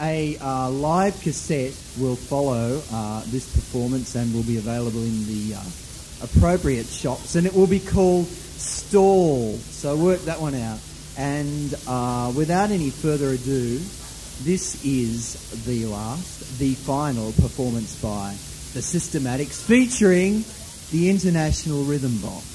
A uh, live cassette will follow uh, this performance and will be available in the uh, appropriate shops, and it will be called Stall. So work that one out. And uh, without any further ado, this is the last, the final performance by the Systematics featuring the International Rhythm Box.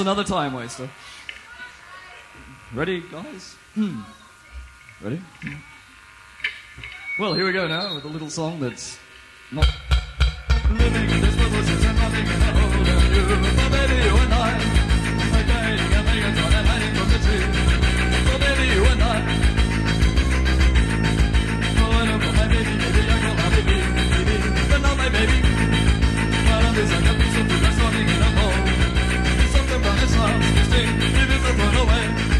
Another time waster. Ready, guys? Hmm. Ready? Well, here we go now with a little song that's not living in this nothing of you. For baby, you and I, and and hiding from the. For baby, you and I. Oh, I don't my baby, baby, I call my baby, baby, but not my baby. Well, I'm this, I got House, this thing, run.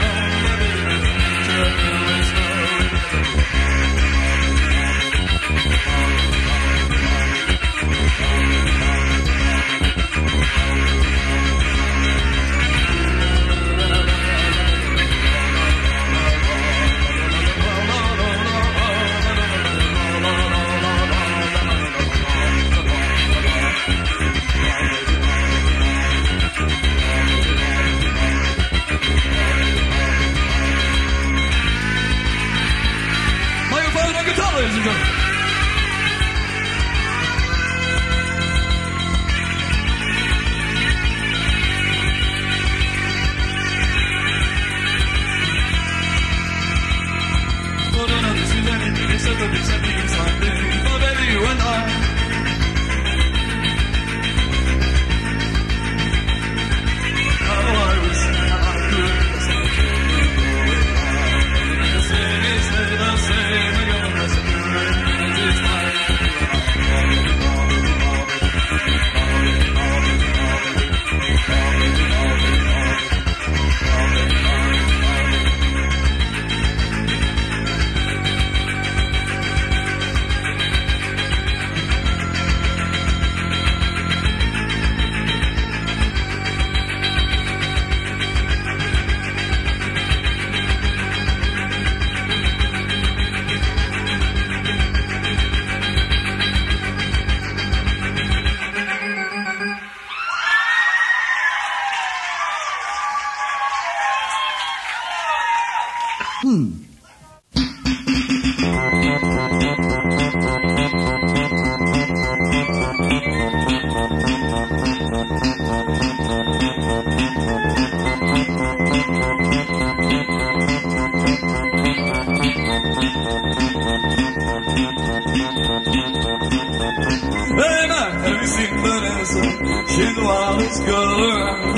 Have you seen Vanessa? She's the wildest girl around.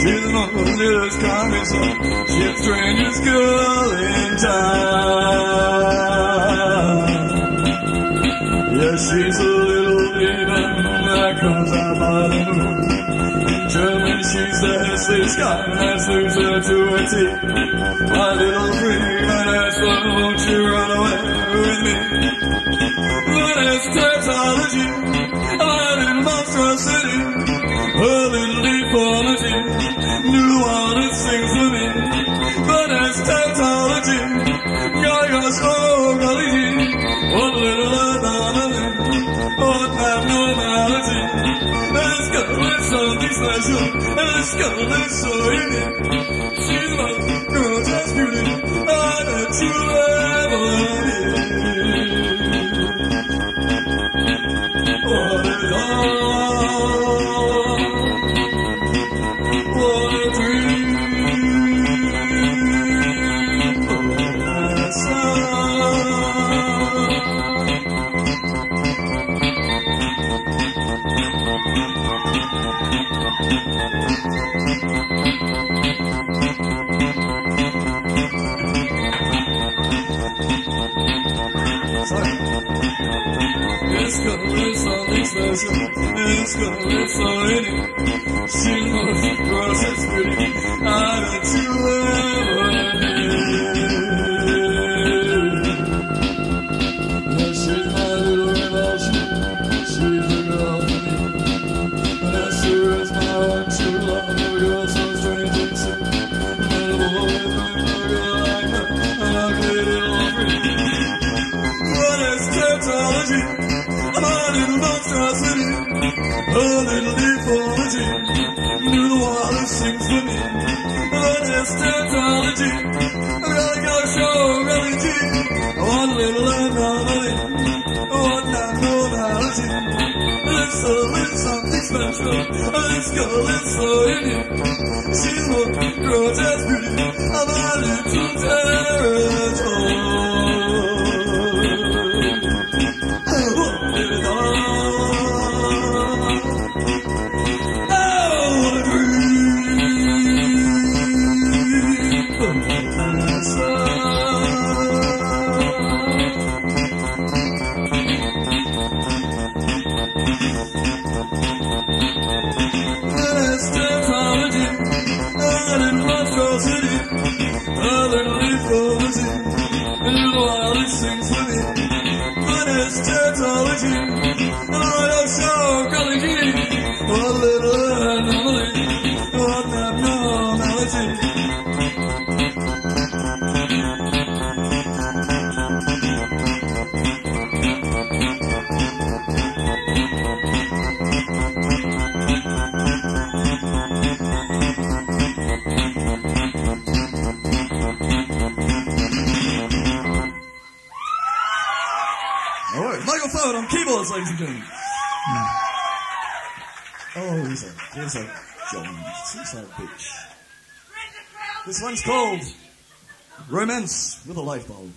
She's the most coming so She's the strangest girl in town. Yeah, she's a little demon that comes out by the moon. Kind that's loser to a T. My little dream, and that's why won't you run away with me? But it's teratology, a little monstrosity, little deformity, new one that sings for me. But it's teratology, got your soul, one little anomaly, one abnormality. This girl is something special, girl is so. She's the most gorgeous beauty you special. It's gonna be so unique. She's the gorgeous beauty I that you ever episode on keyboards, ladies and gentlemen. Oh, he's a, he's a Jones. Suicide Beach. This one's called Romance with a Light Bulb.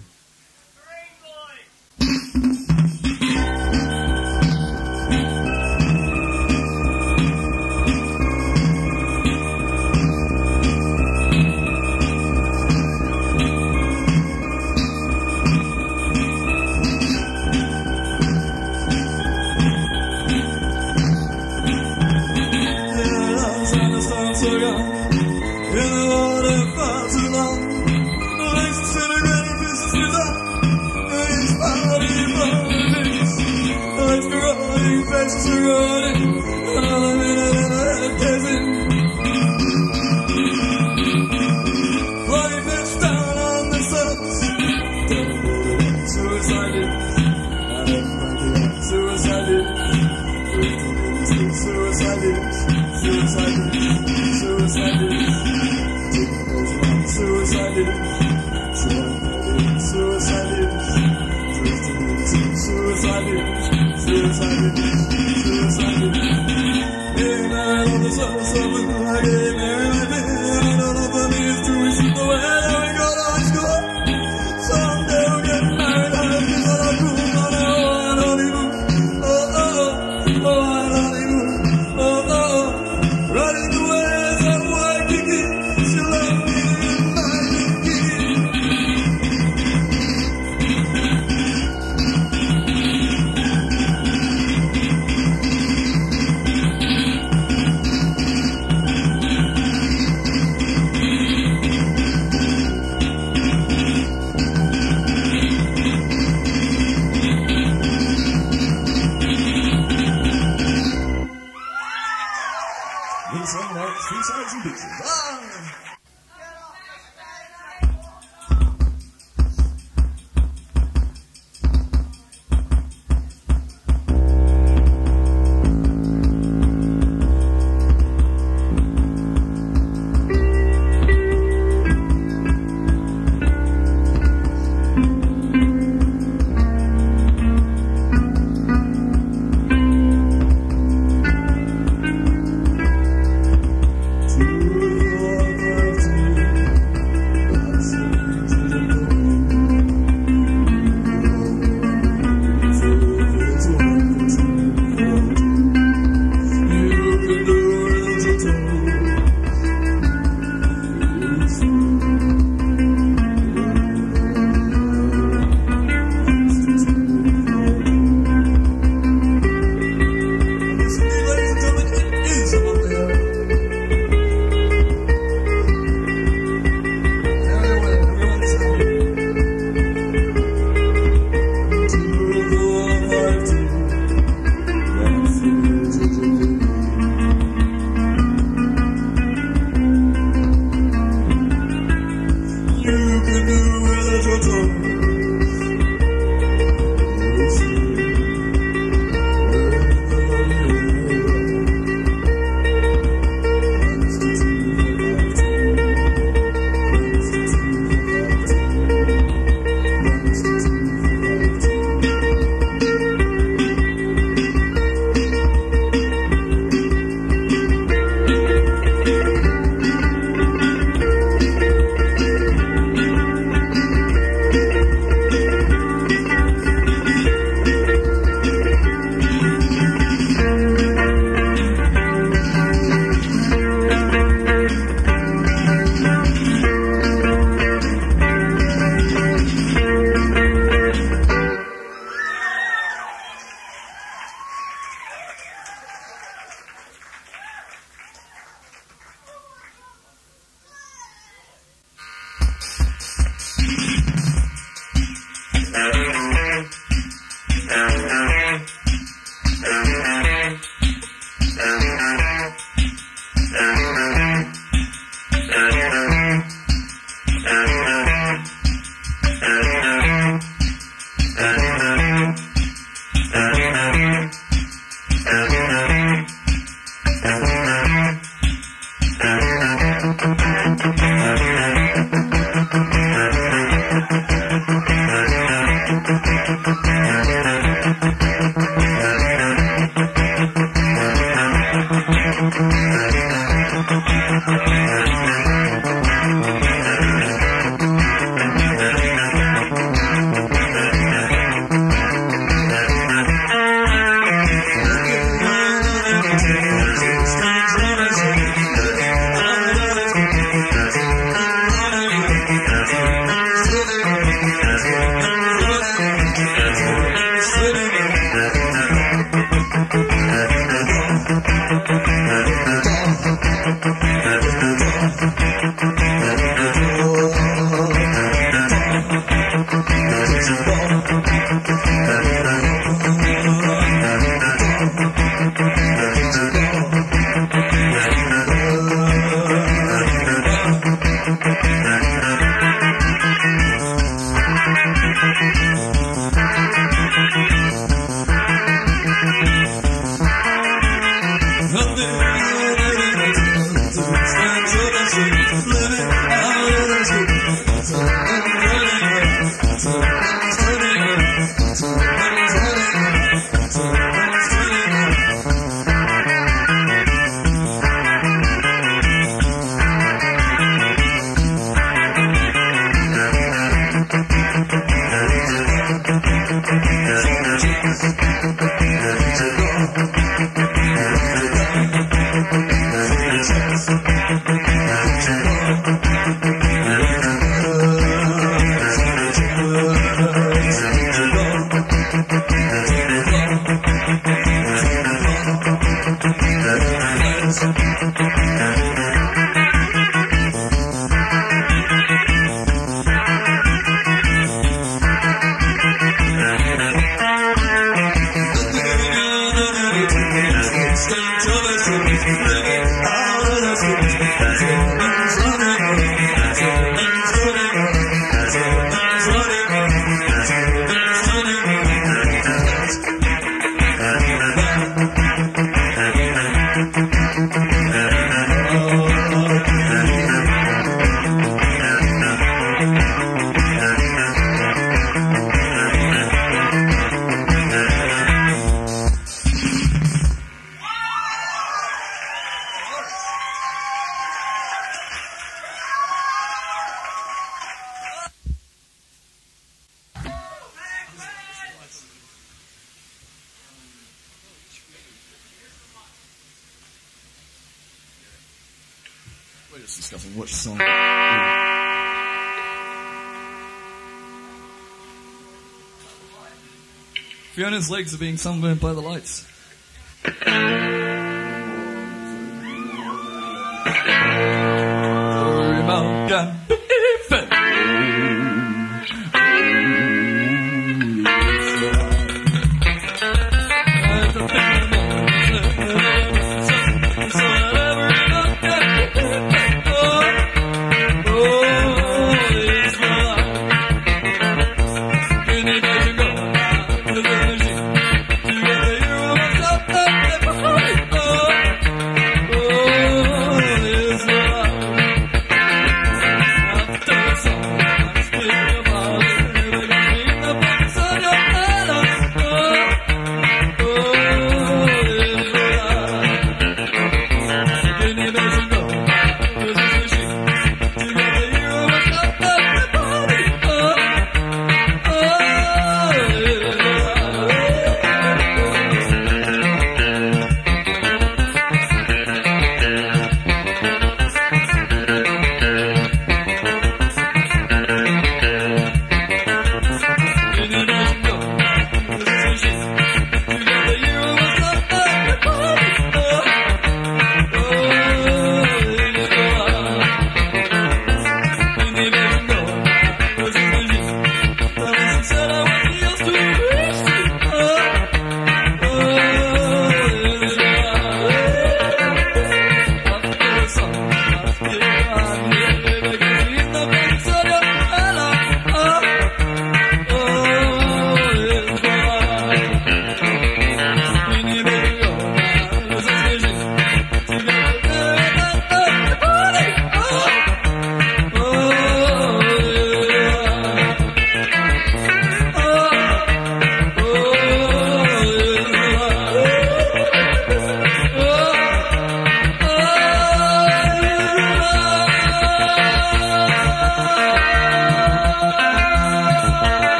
Little Fiona's legs are being sunburned by the lights.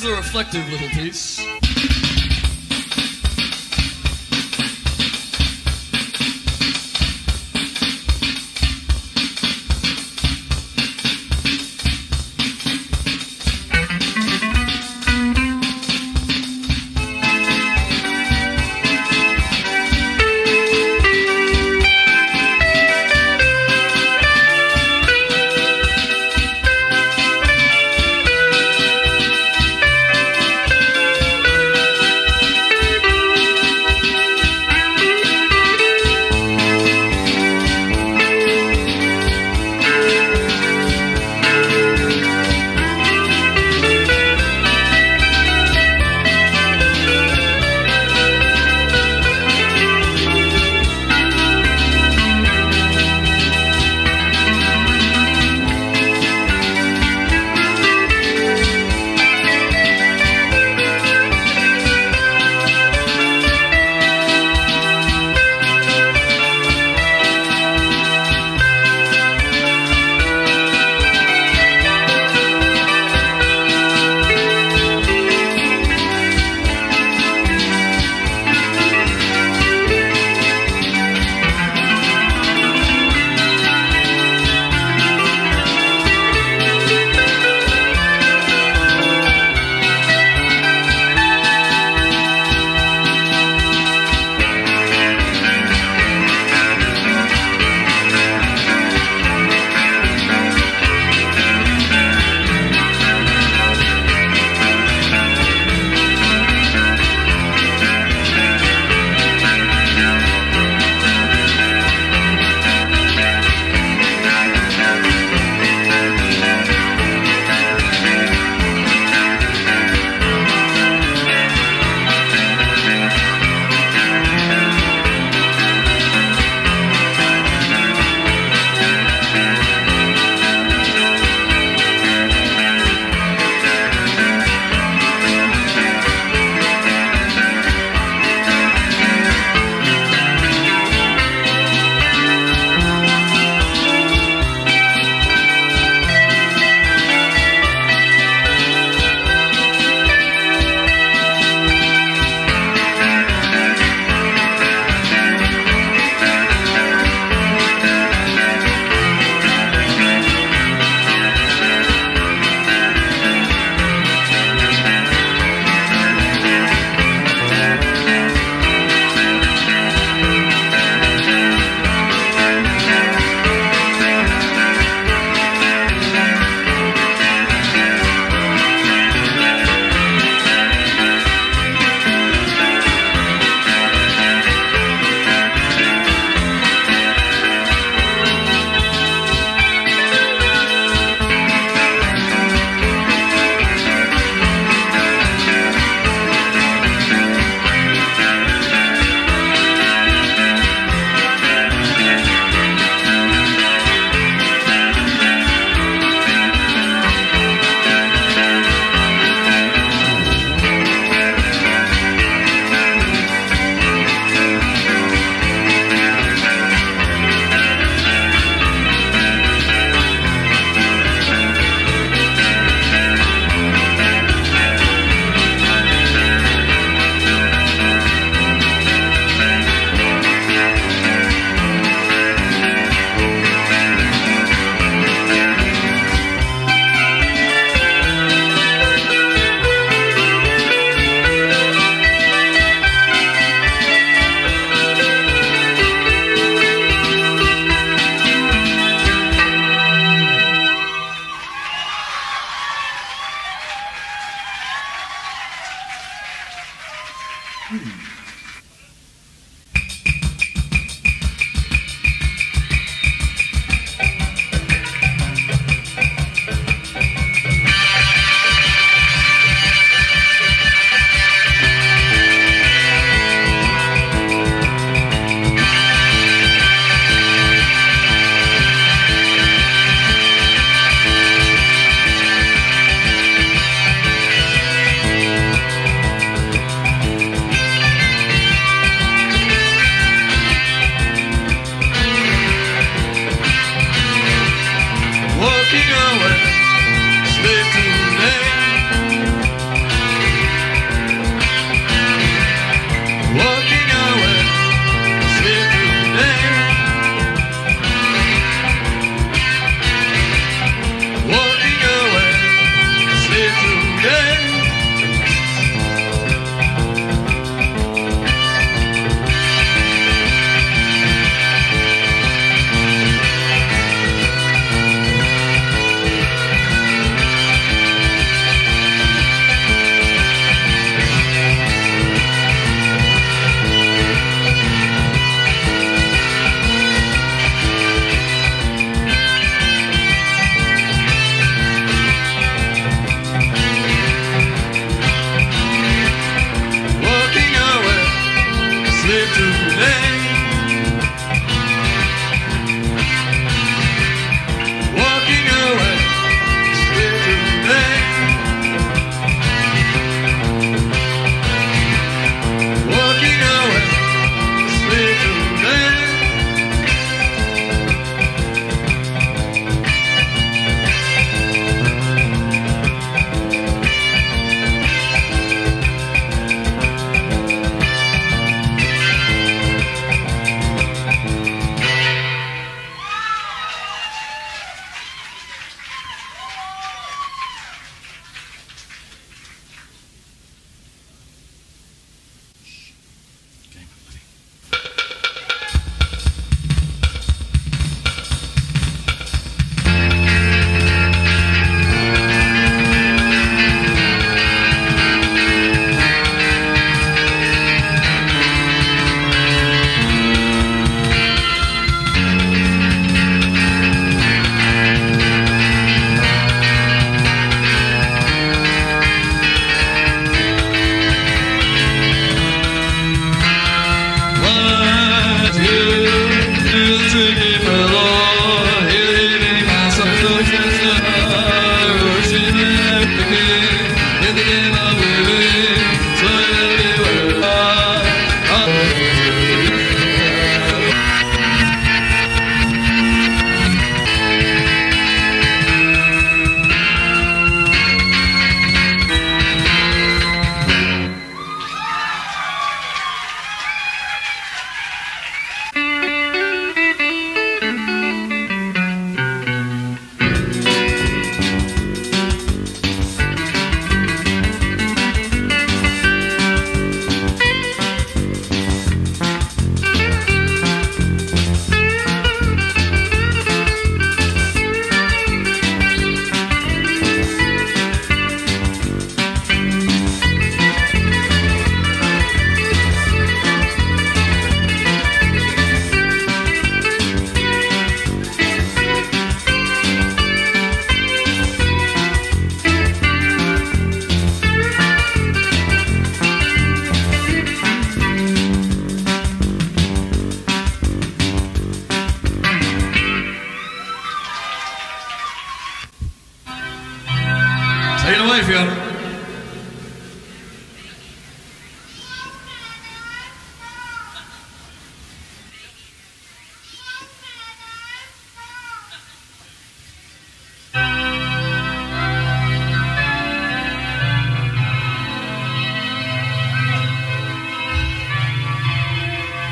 Is a reflective little piece.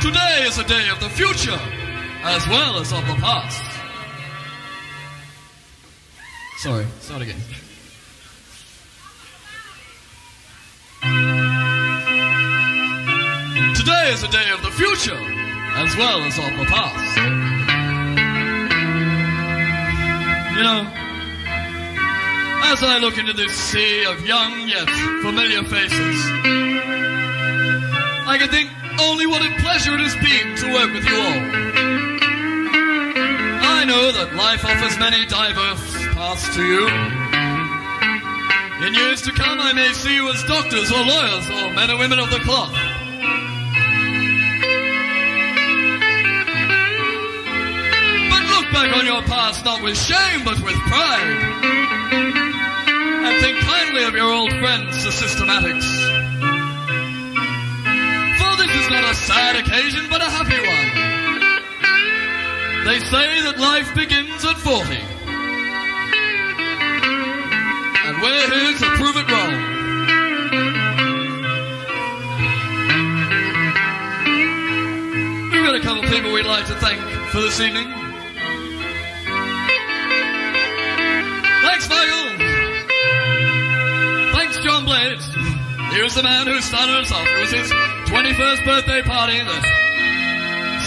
Today is a day of the future as well as of the past. Sorry, start again. Today is a day of the future as well as of the past. You know, as I look into this sea of young yet familiar faces, I can think only what a pleasure it has been to work with you all. I know that life offers many diverse paths to you. In years to come, I may see you as doctors or lawyers or men and women of the cloth. Back on your past not with shame, but with pride. And think kindly of your old friends, the systematics. For this is not a sad occasion, but a happy one. They say that life begins at 40. And we're here to prove it wrong. We've got a couple of people we'd like to thank for this evening. He was the man who started us off. It was his 21st birthday party that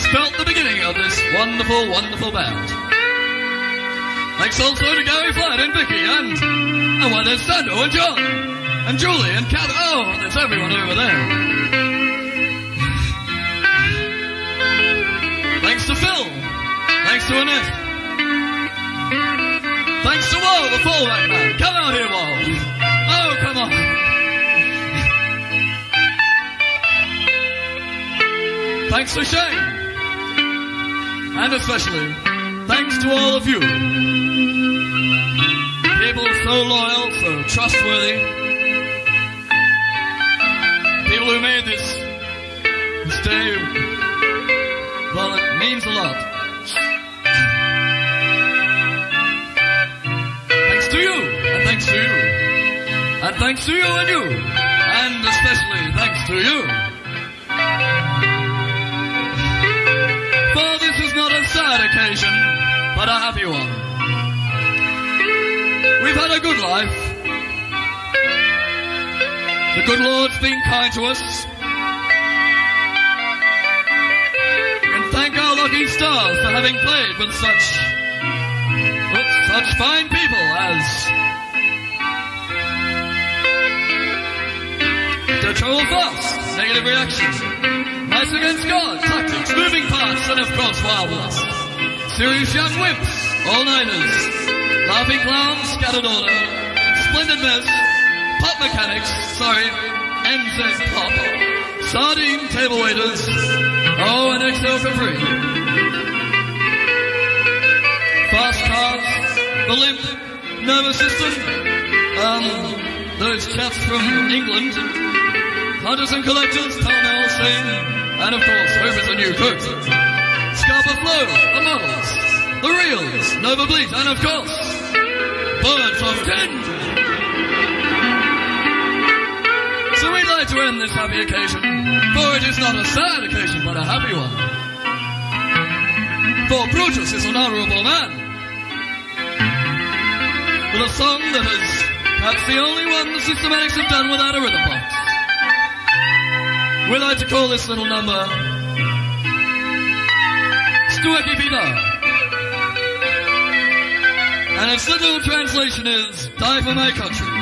spelt the beginning of this wonderful, wonderful band. Thanks also to Gary Flood and Vicky and, and well, there's Sando and John and Julie and Kat. Oh, there's everyone over there. Thanks to Phil. Thanks to Annette. Thanks to Wall, the fallback man. Come out here, Wall. Thanks to Shane. And especially, thanks to all of you. People so loyal, so trustworthy. People who made this, this day, well, it means a lot. Thanks to you, and thanks to you, and thanks to you and you, and especially thanks to you. For this is not a sad occasion, but a happy one. We've had a good life. The good Lord's been kind to us. And thank our lucky stars for having played with such, with such fine people as the Troll Fast, Negative Reaction, Mice Against Tactics, Moving Parts, and of course Wild West. Serious Young Wimps, All Niners, Laughing Clowns, Scattered Order, Splendid Mess, Pop Mechanix, sorry, NZ Pop, Sardine Table Waiters, oh, and XL free. Fast Cars, The Limp, Nervous System, um, those chaps from England, Hunters and Collectors, Mall Scene, and of course, Hope is a New Cook. Scapa Flow, The Models, The Reels, Nova Bleat, and of course, Birds of Kent. So we'd like to end this happy occasion, for it is not a sad occasion, but a happy one. For Brutus is an honourable man. With a song that is perhaps the only one the Systematics have done without a rhythm. We like to call this little number Stu Echipidah. And its literal translation is Die for my country.